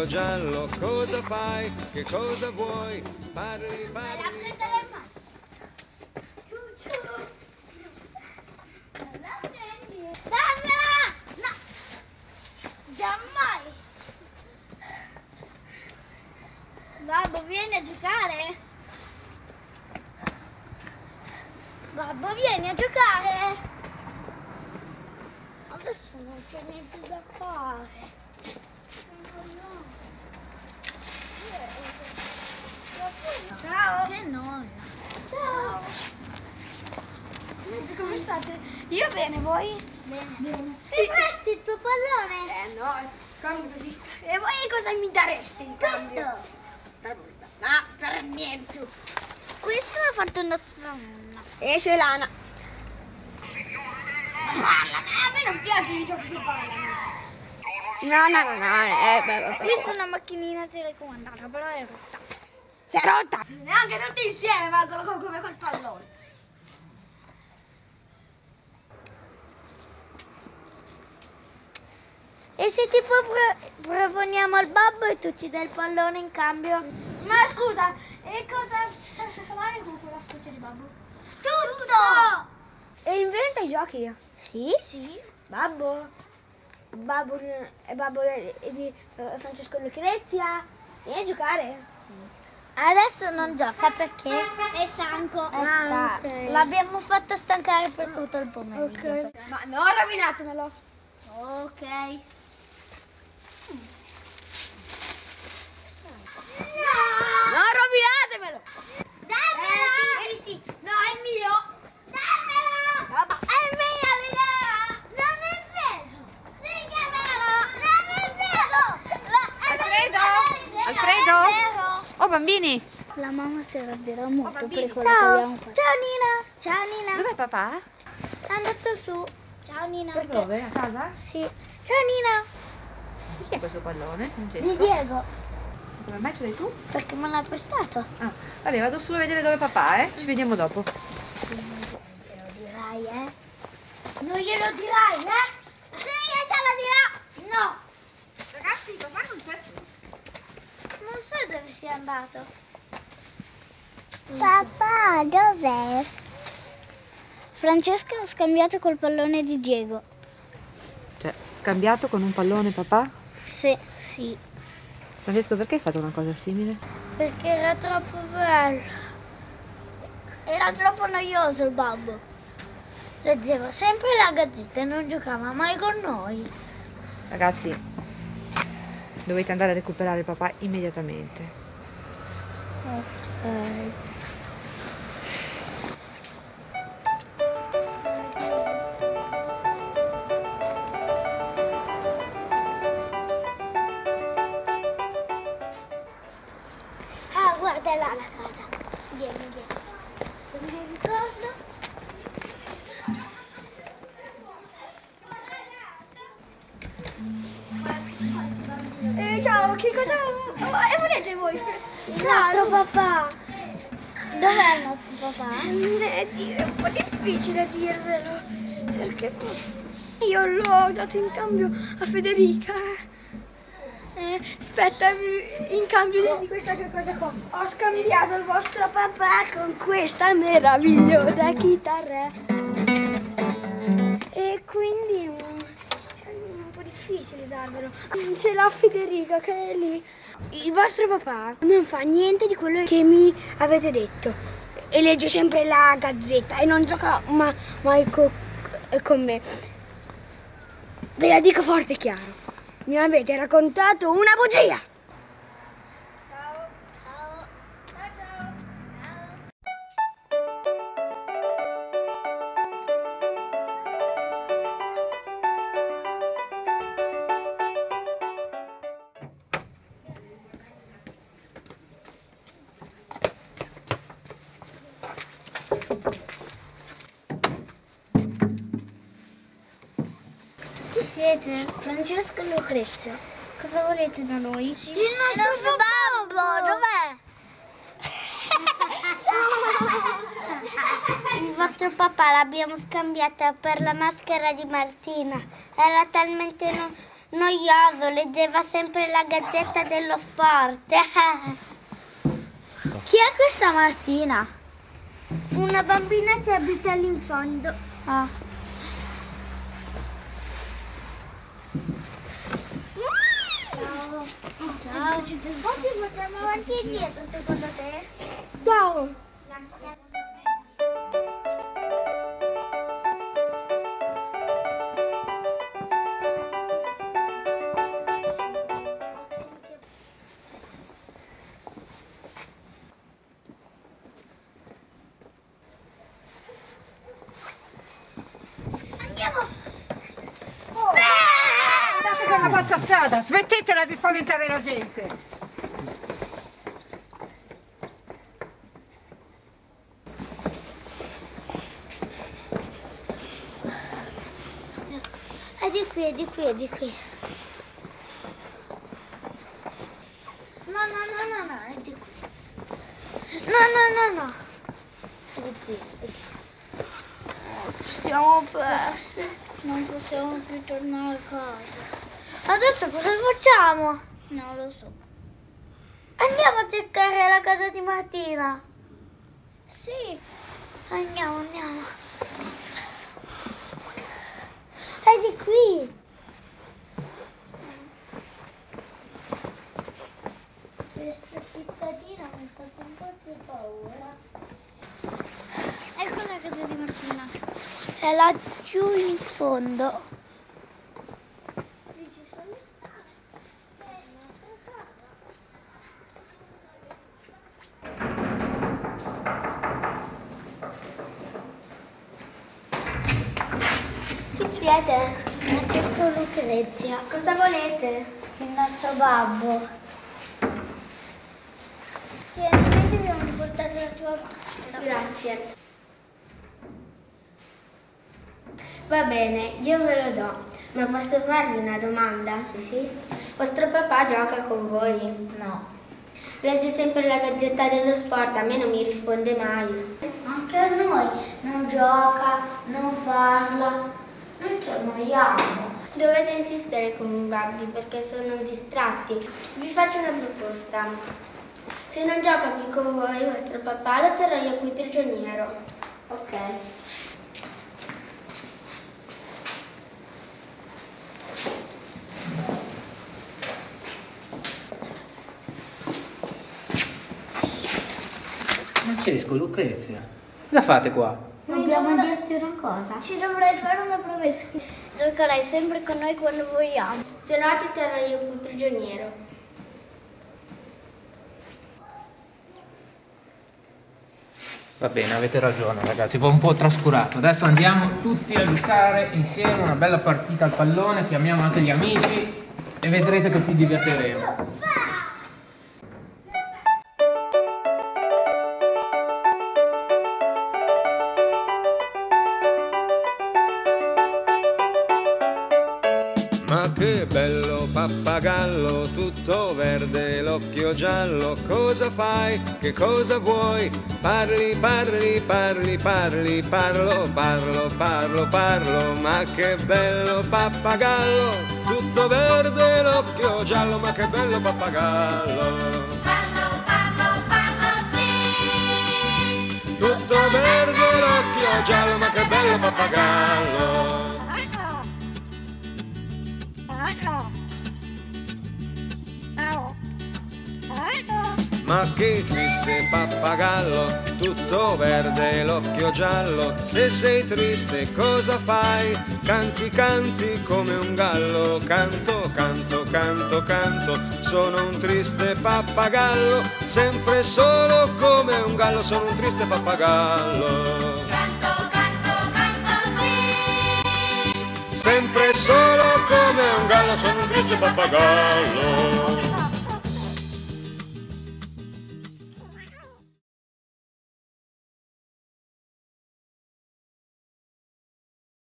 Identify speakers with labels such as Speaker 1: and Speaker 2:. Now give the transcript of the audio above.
Speaker 1: l'occhio giallo, cosa fai? Che cosa vuoi? Parli, parli.
Speaker 2: Babbo, vieni a giocare? Babbo, vieni a giocare! Adesso non c'è niente da fare. Ciao! Che noia! Ciao!
Speaker 3: Come state? Io bene, voi?
Speaker 2: Bene. Mi presti il tuo pallone?
Speaker 3: Eh no, come così. E voi cosa mi dareste in cambio?
Speaker 2: Questo?
Speaker 3: No, per niente.
Speaker 2: Questo l'ha fatto nostra nonna.
Speaker 3: E c'è Lana. A me non piacciono i giochi che parlano. No, no, no, no, eh, beh, beh,
Speaker 2: Questa è una macchinina telecomandata, però è rotta.
Speaker 3: Si è rotta! Neanche tutti insieme valgono co- come quel pallone.
Speaker 2: E se tipo pro- proponiamo al babbo e tu ci dai il pallone in cambio?
Speaker 3: Ma scusa, e cosa sa fare con quella specie di babbo?
Speaker 2: Tutto!
Speaker 3: E inventa i giochi?
Speaker 2: Sì? Sì.
Speaker 3: Babbo? Babbo, è babbo di Francesco Lucrezia? Vieni a giocare.
Speaker 2: Adesso non gioca perché è stanco. È stanco.
Speaker 3: ok.
Speaker 2: L'abbiamo fatto stancare per tutto il pomeriggio.
Speaker 3: Ok. Ma non rovinatemelo.
Speaker 2: Ok.
Speaker 3: Non rovinatemelo.
Speaker 2: Dammelo!
Speaker 3: Eh, sì, sì, sì. No, è mio.
Speaker 2: Dammelo! È mia l'idea! Non è vero! Sì che è vero! Non è vero! La- è
Speaker 4: Alfredo?
Speaker 2: l'idea,
Speaker 4: Alfredo?
Speaker 2: è vero!
Speaker 4: Oh bambini,
Speaker 2: La mamma si arrabbierà molto
Speaker 3: bambini.
Speaker 2: per quello che
Speaker 3: Ciao.
Speaker 2: abbiamo fatto. Ciao Nina! Ciao Nina!
Speaker 4: dov'è papà?
Speaker 2: È andato su. Ciao Nina.
Speaker 4: Per dove? A casa?
Speaker 2: Sì. Ciao Nina.
Speaker 4: Di Chi è questo pallone?
Speaker 2: Di? Diego.
Speaker 4: Come mai ce l'hai tu?
Speaker 2: Perché me l'ha prestato.
Speaker 4: Ah, vabbè, vado su a vedere dove papà è. Ci vediamo dopo.
Speaker 2: Glielo dirai, eh? Non glielo dirai, eh? Sì che ce lo dirà! No!
Speaker 3: Ragazzi, papà non c'è.
Speaker 2: Non so dove sia andato. Papà, dov'è? Francesca ha scambiato col pallone di Diego.
Speaker 4: Cioè, scambiato con un pallone papà?
Speaker 2: Sì, sì.
Speaker 4: Francesco, perché hai fatto una cosa simile?
Speaker 2: Perché era troppo bello. Era troppo noioso il babbo. Leggeva sempre la gazzetta e non giocava mai con noi.
Speaker 4: Ragazzi, dovete andare a recuperare papà immediatamente.
Speaker 2: Ok. Ah, guarda là la casa. Vieni, vieni. Non mi ricordo.
Speaker 3: Eh, ciao, che cosa e volete voi?
Speaker 2: Il nostro papà. Dov'è il nostro papà?
Speaker 3: Eh, È un po' difficile dirvelo. Perché io l'ho dato in cambio a Federica. Eh, aspetta, in cambio di questa che cosa qua. Ho scambiato il vostro papà con questa meravigliosa chitarra. E quindi difficile darvelo. Ce l'ha Federica che è lì. Il vostro papà non fa niente di quello che mi avete detto. E legge sempre la gazzetta e non gioca ma- mai co- con me. Ve la dico forte e chiaro. Mi avete raccontato una bugia.
Speaker 2: Chi siete? Francesco e Lucrezia. Cosa volete da noi? Il nostro, babbo, dov'è? Il vostro papà l'abbiamo scambiata per la maschera di Martina. Era talmente no- noioso, leggeva sempre la gazzetta dello sport. Chi è questa Martina? Una bambina che abita lì in fondo. Ah. Ciao. Ciao. Oggi facciamo avanti e indietro secondo te?
Speaker 3: Ciao!
Speaker 4: Vostra strada, smettetela di spaventare la gente.
Speaker 2: È di qui, è di qui, è di qui. No, no, no, no, no, è di qui. No, no, no, no. È di qui. Siamo persi. Non possiamo più tornare a casa. Adesso cosa facciamo? Non lo so. Andiamo a cercare la casa di Martina. Sì. Andiamo, andiamo. È di qui. Questa cittadina mi fa sempre più paura. Ecco la casa di Martina. È laggiù in fondo. Chi siete? Francesco Lucrezia. Cosa volete? Il nostro babbo. Tieni, noi dobbiamo riportare la tua maschera.
Speaker 3: Grazie. Va bene, io ve lo do, ma posso farvi una domanda?
Speaker 2: Sì?
Speaker 3: Vostro papà gioca con voi?
Speaker 2: No.
Speaker 3: Legge sempre la gazzetta dello sport, a me non mi risponde mai.
Speaker 2: Anche a noi. Non gioca, non parla. Noi ci annoiamo.
Speaker 3: Dovete insistere con i babbi perché sono distratti. Vi faccio una proposta. Se non gioca più con voi, vostro papà lo terrò io qui prigioniero.
Speaker 2: Ok.
Speaker 5: Francesco, Lucrezia, cosa fate qua?
Speaker 2: Dobbiamo dirti una cosa. Ci dovrai fare una promessa. Giocherai sempre con noi quando vogliamo.
Speaker 3: Se no ti terrò io qui prigioniero.
Speaker 5: Va bene, avete ragione ragazzi, vi ho un po' trascurato. Adesso andiamo tutti a giocare insieme una bella partita al pallone, chiamiamo anche gli amici e vedrete che ci divertiremo.
Speaker 1: Ma che bello pappagallo, tutto verde, l'occhio giallo, cosa fai? Che cosa vuoi? Parli, parli, parli, parli, parlo, parlo, parlo, parlo, ma che bello pappagallo, tutto verde, l'occhio giallo, ma che bello pappagallo.
Speaker 2: Parlo, parlo, parlo, sì.
Speaker 1: Tutto verde, l'occhio giallo, ma che bello pappagallo. Ma che triste pappagallo, tutto verde, l'occhio giallo. Se sei triste cosa fai? Canti, canti come un gallo. Canto, canto, canto, canto. Sono un triste pappagallo, sempre solo come un gallo. Sono un triste pappagallo.
Speaker 2: Canto, canto, canto, sì.
Speaker 1: Sempre solo come un gallo, sono un triste pappagallo.